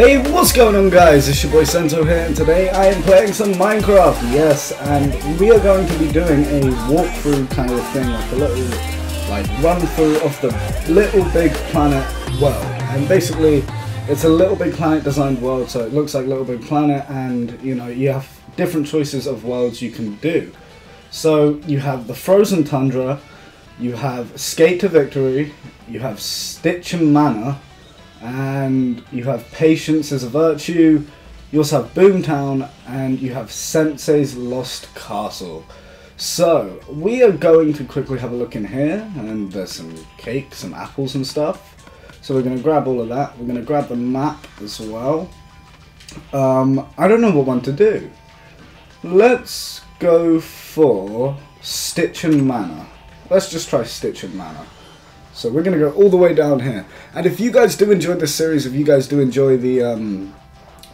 Hey, what's going on guys? It's your boy Sentoh here and today I am playing some Minecraft, yes, and we are going to be doing a walkthrough kind of thing, like a little like run through of the Little Big Planet world. And basically, it's a Little Big Planet designed world, so it looks like Little Big Planet and, you know, you have different choices of worlds you can do. So, you have the Frozen Tundra, you have Skate to Victory, you have Stitchem Manor, and you have Patience as a virtue. You also have Boomtown, and you have Sensei's Lost Castle. So, we are going to quickly have a look in here, and there's some cake, some apples and stuff. So we're going to grab all of that. We're going to grab the map as well. Um, I don't know what one to do. Let's go for Stitchem Manor. Let's just try Stitchem Manor. So we're going to go all the way down here. And if you guys do enjoy this series, if you guys do enjoy the um,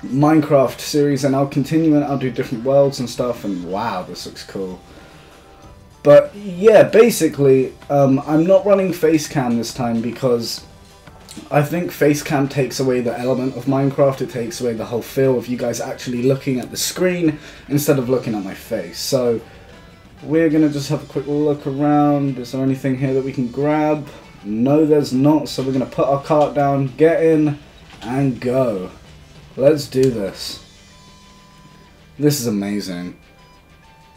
Minecraft series, and I'll continue and I'll do different worlds and stuff, and wow, this looks cool. But yeah, basically, um, I'm not running Facecam this time because I think Facecam takes away the element of Minecraft. It takes away the whole feel of you guys actually looking at the screen instead of looking at my face. So we're going to just have a quick look around. Is there anything here that we can grab? No, there's not. So we're going to put our cart down, get in, and go. Let's do this. This is amazing.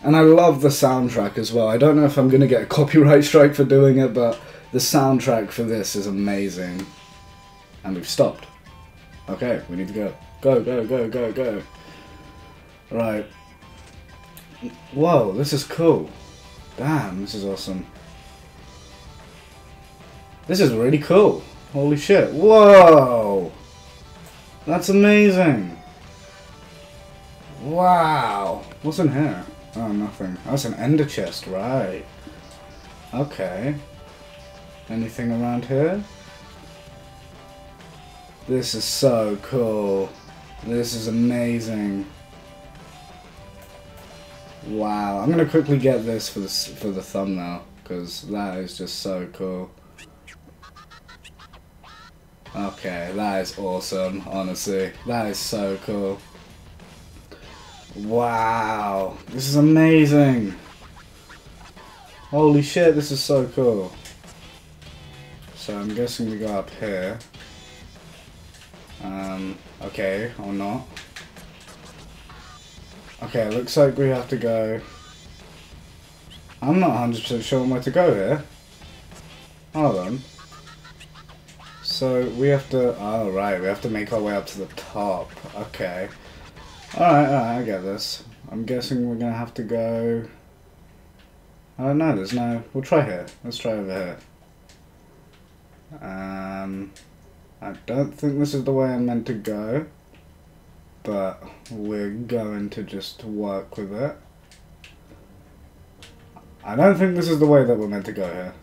And I love the soundtrack as well. I don't know if I'm going to get a copyright strike for doing it, but the soundtrack for this is amazing. And we've stopped. Okay, we need to go. Go, go, go, go, go. Right. Whoa, this is cool. Damn, this is awesome. This is really cool. Holy shit. Whoa! That's amazing. Wow. What's in here? Oh, nothing. Oh, That's an ender chest, right. Okay. Anything around here? This is so cool. This is amazing. Wow, I'm gonna quickly get this for the for the thumbnail because that is just so cool. Okay, that is awesome. Honestly, that is so cool. Wow, this is amazing. Holy shit, this is so cool. So I'm guessing we go up here. Um, okay, or not. Okay, looks like we have to go... I'm not 100% sure where to go here. Hold on. So, we have to... Oh, right, we have to make our way up to the top. Okay. Alright, alright, I get this. I'm guessing we're gonna have to go... I don't know, there's no... We'll try here. Let's try over here. Um... I don't think this is the way I'm meant to go but we're going to just work with it. I don't think this is the way that we're meant to go here.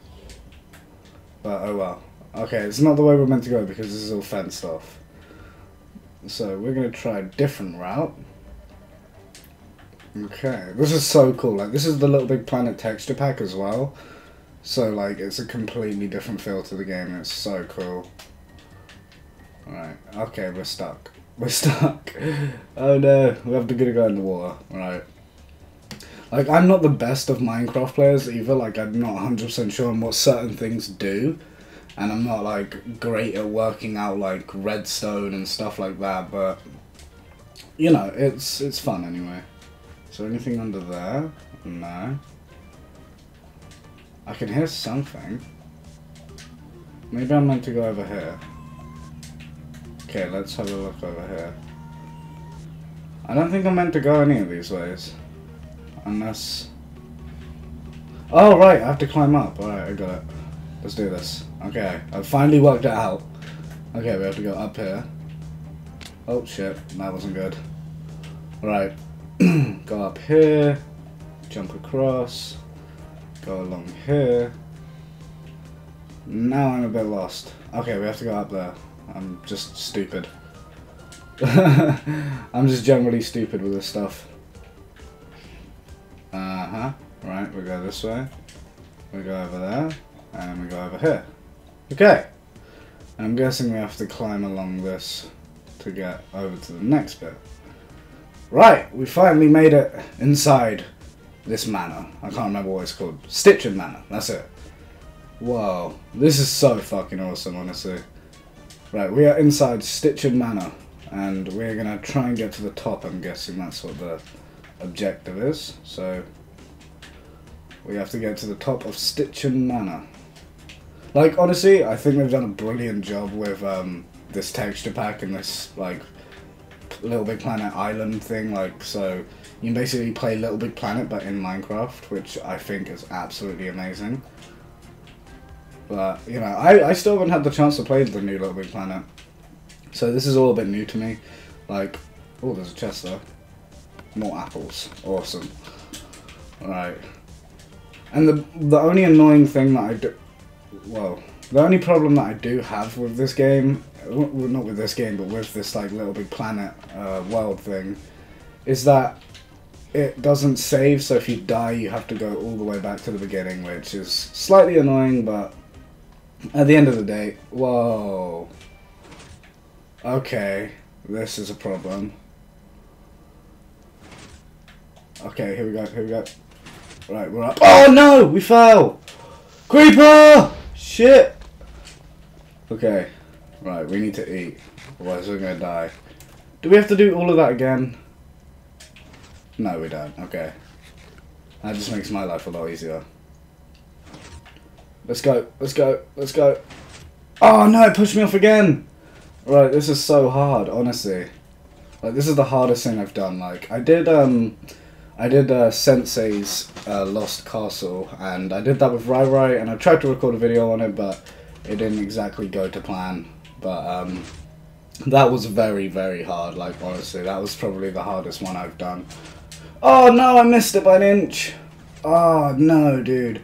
But oh well. Okay, it's not the way we're meant to go because this is all fenced off. So we're going to try a different route. Okay, this is so cool. Like, this is the Little Big Planet texture pack as well. So, like, it's a completely different feel to the game. It's so cool. Alright, okay, we're stuck. We're stuck. Oh no, we have to get a guy in the water. Right. Like, I'm not the best of Minecraft players either. Like, I'm not 100% sure on what certain things do. And I'm not, like, great at working out, like, redstone and stuff like that. But, you know, it's, it's fun anyway. Is there anything under there? No. I can hear something. Maybe I'm meant to go over here. Okay, let's have a look over here. I don't think I'm meant to go any of these ways. Unless... Oh, right, I have to climb up. Alright, I got it. Let's do this. Okay, I've finally worked it out. Okay, we have to go up here. Oh, shit, that wasn't good. Right, go up here, jump across, go along here. Now I'm a bit lost. Okay, we have to go up there. I'm just stupid. I'm just generally stupid with this stuff. Uh-huh. Right, we go this way. We go over there. And we go over here. Okay. I'm guessing we have to climb along this to get over to the next bit. Right, we finally made it inside this manor. I can't remember what it's called. Stitchem Manor, that's it. Whoa, this is so fucking awesome, honestly. Right, we are inside Stitchem Manor, and we're gonna try and get to the top. I'm guessing that's what the objective is. So, we have to get to the top of Stitchem Manor. Like, honestly, I think they've done a brilliant job with um, this texture pack and this, like, Little Big Planet island thing. Like, so you can basically play Little Big Planet but in Minecraft, which I think is absolutely amazing. But, you know, I, I still haven't had the chance to play the new Little Big Planet. So this is all a bit new to me. Like, oh, there's a chest there. More apples. Awesome. Alright. And the the only annoying thing that I do... Well, the only problem that I do have with this game, well, not with this game, but with this like Little Big Planet uh, world thing, is that it doesn't save. So if you die, you have to go all the way back to the beginning, which is slightly annoying. But at the end of the day, whoa, okay, this is a problem. Okay, here we go. Here we go. Right, we're up. Oh no, we fell. Creeper! Shit! Okay, right, we need to eat, otherwise we're gonna die. Do we have to do all of that again? No, we don't, okay. That just makes my life a lot easier. Let's go, let's go, let's go. Oh no, it pushed me off again! Right, this is so hard, honestly. Like, this is the hardest thing I've done, like, I did, um... I did uh, Sensei's uh, Lost Castle, and I did that with Rai Rai, and I tried to record a video on it, but it didn't exactly go to plan. But um, that was very, very hard, like, honestly. That was probably the hardest one I've done. Oh, no, I missed it by an inch. Oh, no, dude.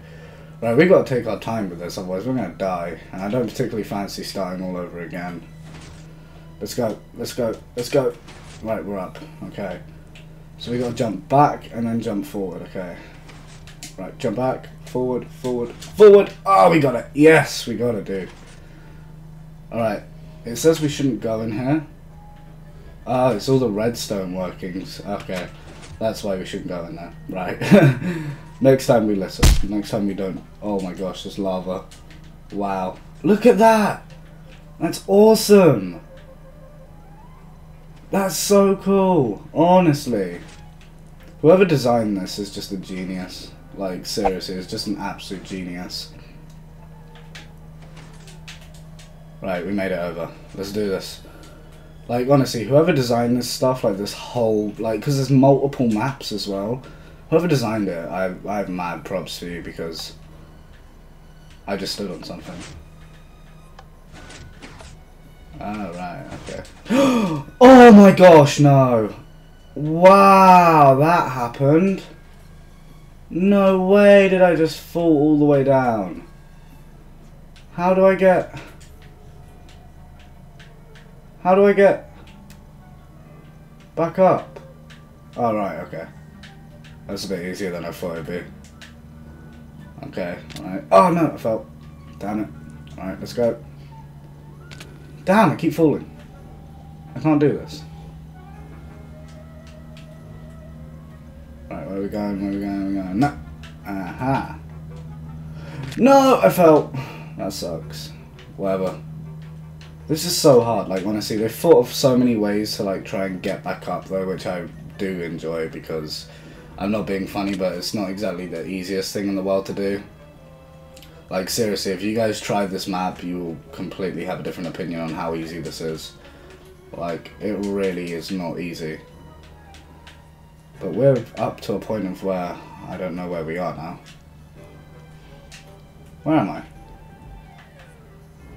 Right, we got to take our time with this, otherwise we're to die. And I don't particularly fancy starting all over again. Let's go, let's go, let's go. Right, we're up. Okay. So we got to jump back and then jump forward, okay. Right, jump back, forward, forward, forward. Oh, we got it. Yes, we got it, dude. Alright, it says we shouldn't go in here. Oh, it's all the redstone workings. Okay, that's why we shouldn't go in there. Right. Next time we listen. Next time we don't. Oh my gosh, there's lava. Wow. Look at that! That's awesome! That's so cool, honestly. Whoever designed this is just a genius. Like, seriously, it's just an absolute genius. Right, we made it over. Let's do this. Like, honestly, whoever designed this stuff, like this whole, like, because there's multiple maps as well. Whoever designed it, I, I have mad props for you because I just stood on something. Oh, right, okay. oh my gosh, no. Wow, that happened. No way did I just fall all the way down. How do I get... How do I get... Back up? Oh, okay. That's a bit easier than I thought it'd be. Okay, alright. Oh, no, I fell. Damn it. Alright, let's go. Damn, I keep falling. I can't do this. Right, where are we going? Where are we going? Where are we going? No. Aha. No, I fell. That sucks. Whatever. This is so hard. Like, honestly, they've thought of so many ways to, like, try and get back up, though, which I do enjoy because I'm not being funny, but it's not exactly the easiest thing in the world to do. Like, seriously, if you guys try this map, you will completely have a different opinion on how easy this is. Like, it really is not easy. But we're up to a point of where I don't know where we are now. Where am I?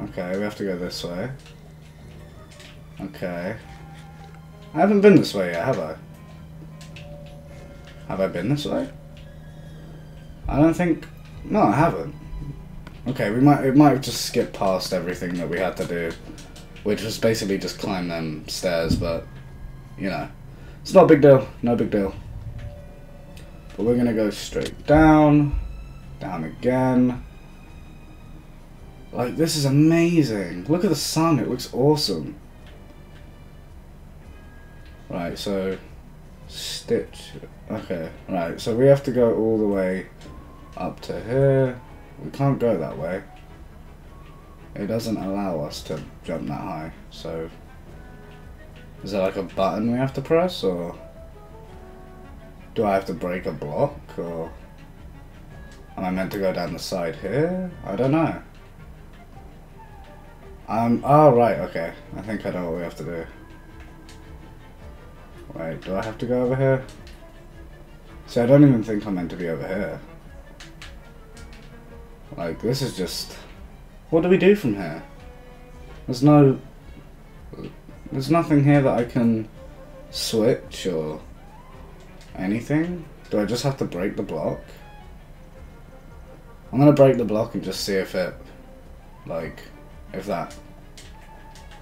Okay, we have to go this way. Okay. I haven't been this way yet, have I? Have I been this way? I don't think... No, I haven't. Okay, we might it might have just skipped past everything that we had to do, which was basically just climb them stairs, but, you know, it's not a big deal, no big deal. But we're gonna go straight down, down again. Like, this is amazing. Look at the sun, it looks awesome. Right, so stitch. Okay, right, so we have to go all the way up to here. We can't go that way. It doesn't allow us to jump that high, so is there like a button we have to press or do I have to break a block or am I meant to go down the side here? I don't know. Um, oh right, okay. I think I know what we have to do. Wait, do I have to go over here? See, I don't even think I'm meant to be over here. Like, this is just... What do we do from here? There's no... There's nothing here that I can switch or anything. Do I just have to break the block? I'm gonna break the block and just see if it, like, if that.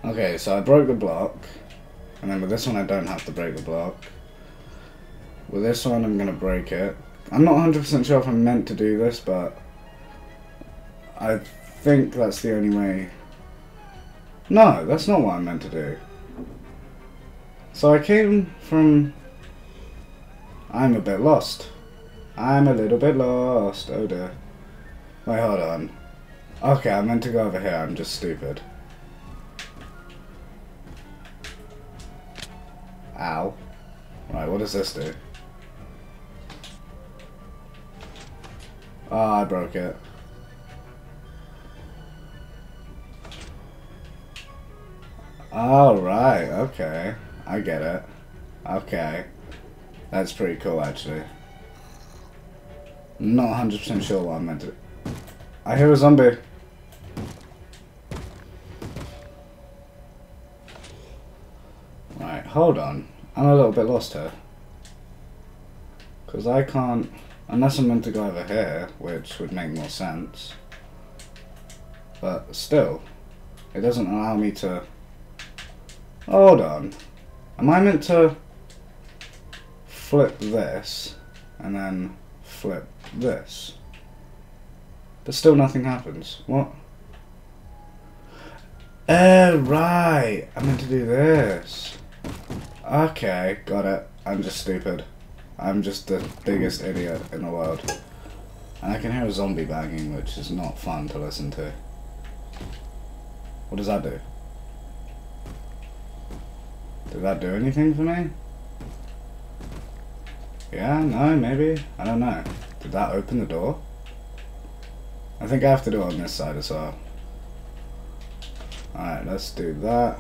Okay, so I broke the block. And then with this one I don't have to break the block. With this one I'm to break it. I'm not 100% sure if I'm meant to do this, but I think that's the only way. No, that's not what I'm meant to do. So I came from... I'm a bit lost. I'm a little bit lost. Oh dear. Wait, hold on. Okay, I meant to go over here. I'm just stupid. Ow. Right, what does this do? Ah, oh, I broke it. Alright, okay. I get it. Okay. That's pretty cool, actually. Not 100% sure what I meant to... I hear a zombie. Right, hold on. I'm a little bit lost here. Because I can't... Unless I'm meant to go over here, which would make more sense. But still, it doesn't allow me to... Hold on. Am I meant to flip this and then flip this? But still nothing happens. What? Oh, right. I meant to do this. Okay, got it. I'm just stupid. I'm just the biggest idiot in the world. And I can hear a zombie banging, which is not fun to listen to. What does that do? Did that do anything for me? Yeah, no, maybe? I don't know. Did that open the door? I think I have to do it on this side as well. Alright, let's do that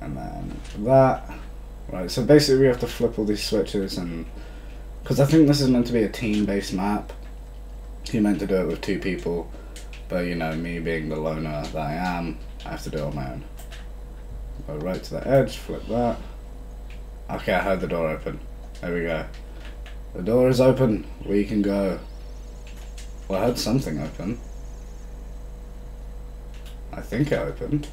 and then that. Right, so basically we have to flip all these switches and... Because I think this is meant to be a team-based map. He meant to do it with two people. But, you know, me being the loner that I am, I have to do it on my own. Go right to the edge, flip that. Okay, I heard the door open. There we go. The door is open. We can go. Well, I heard something open. I think it opened.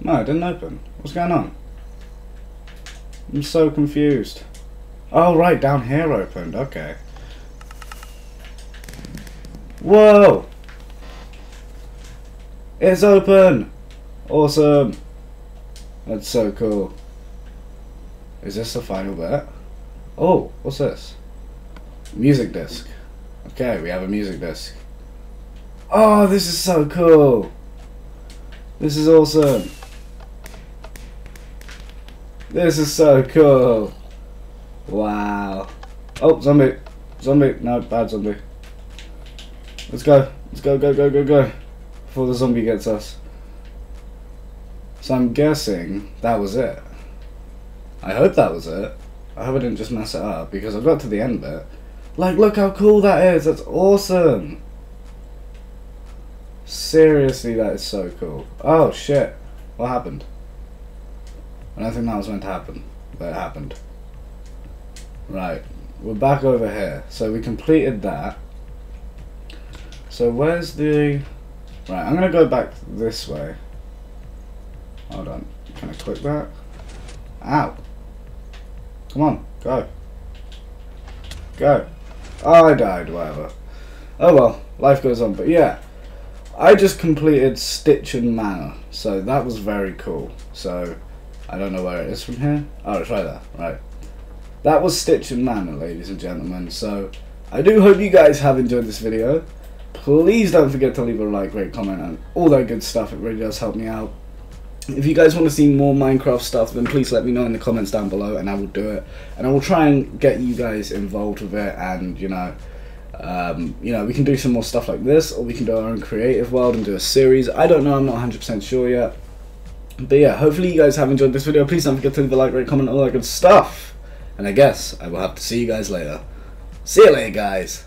No, it didn't open. What's going on? I'm so confused. Oh, right, down here opened. Okay. Whoa! It's open! Awesome! That's so cool. Is this the final bit? Oh, what's this? Music disc. Okay, we have a music disc. Oh, this is so cool! This is awesome! This is so cool. Wow. Oh, zombie. Zombie. No, bad zombie. Let's go. Let's go, go, go, go, go. Before the zombie gets us. So I'm guessing that was it. I hope that was it. I hope I didn't just mess it up because I've got to the end bit. Like, look how cool that is. That's awesome. Seriously, that is so cool. Oh, shit. What happened? I don't think that was meant to happen, but it happened. Right, we're back over here. So we completed that. So where's the... Right, I'm going to go back this way. Hold on. Can I click that? Ow. Come on, go. Go. Oh, I died, whatever. Oh well, life goes on. But yeah, I just completed Stitchem Manor, so that was very cool. So I don't know where it is from here. Oh, right there. Right. That was Stitchem Manor, ladies and gentlemen. So, I do hope you guys have enjoyed this video. Please don't forget to leave a like, rate, comment, and all that good stuff. It really does help me out. If you guys want to see more Minecraft stuff, then please let me know in the comments down below, and I will do it. And I will try and get you guys involved with it, and you know, um, you know, we can do some more stuff like this, or we can do our own creative world and do a series. I don't know. I'm not 100% sure yet. But yeah, hopefully you guys have enjoyed this video. Please don't forget to leave a like, rate, comment, all that good stuff. And I guess I will have to see you guys later. See you later, guys.